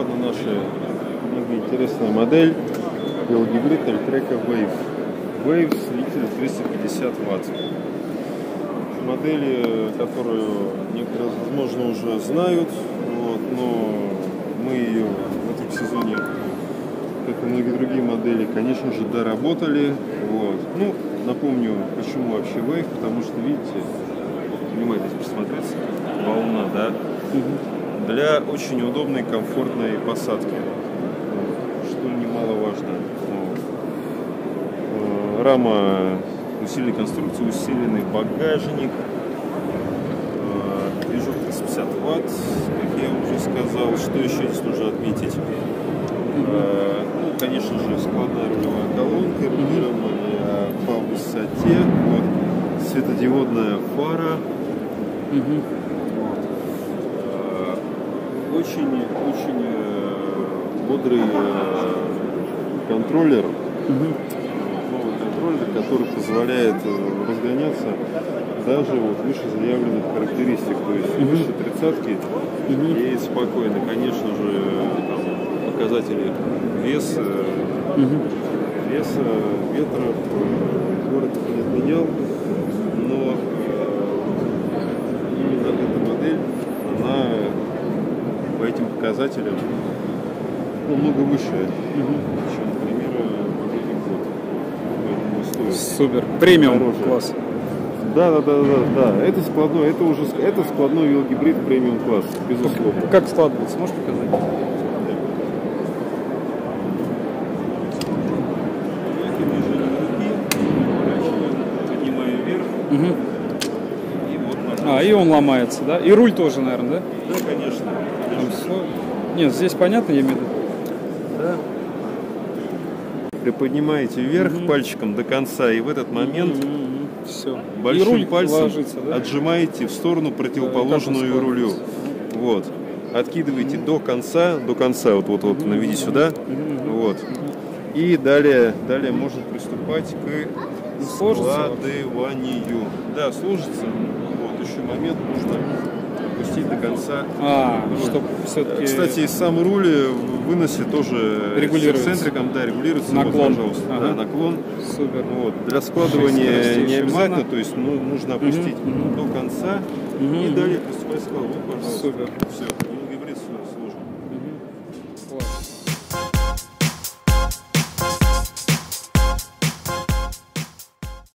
одна наша немного интересная модель велогибрид Альтрека Wave. Wave с двигателем 350 Вт. Модели, которую некоторые, возможно, уже знают, вот, но мы ее в этом сезоне, как и многие другие модели, конечно же, доработали. Вот. Ну, напомню, почему вообще Wave, потому что, видите, внимательно посмотреться, волна, да, для очень удобной, комфортной посадки, что немаловажно. Э, рама усиленной конструкции, усиленный багажник, э, движок 350 ватт, как я уже сказал. Что еще здесь нужно отметить? Э, ну, конечно же, складная рулевая колонка, регулирование по высоте, вот, светодиодная фара. Очень, очень бодрый контроллер. Новый контроллер, который позволяет разгоняться даже вот выше заявленных характеристик, то есть выше тридцатки и спокойно. Конечно же, там, показатели вес, веса, ветра город не отменял, но именно эта модель, она по этим показателям намного выше, чем, к примеру, модель год. Поэтому стоит. Супер. Премиум Дороже. класс. Да, да, да, да, да. Это складной, это уже это складной велогибрид премиум класс, безусловно. Как складывается, можешь показать? Руки А, и он ломается, да? И руль тоже, наверное, да? Да, конечно. Там Нет, здесь понятно, я имею в виду. Да. Приподнимаете вверх пальчиком до конца, и в этот момент Все. большим и руль пальцем ложится, да? отжимаете в сторону противоположную он рулю. Вот. Откидываете до конца, до конца, вот, вот, вот, наведи сюда. Вот. И далее, далее можно приступать к Сложится складыванию. Да, сложится. Момент нужно опустить до конца. А, чтобы все-таки... Кстати, и сам руль в выносе тоже Регулируется. с центриком, да, регулируется. Наклон. Вот, пожалуйста, Ага. да, наклон. Супер. Вот. Для складывания не обязательно, то есть ну, нужно опустить до конца и далее приступать к складу. Вот, пожалуйста. Супер. Все.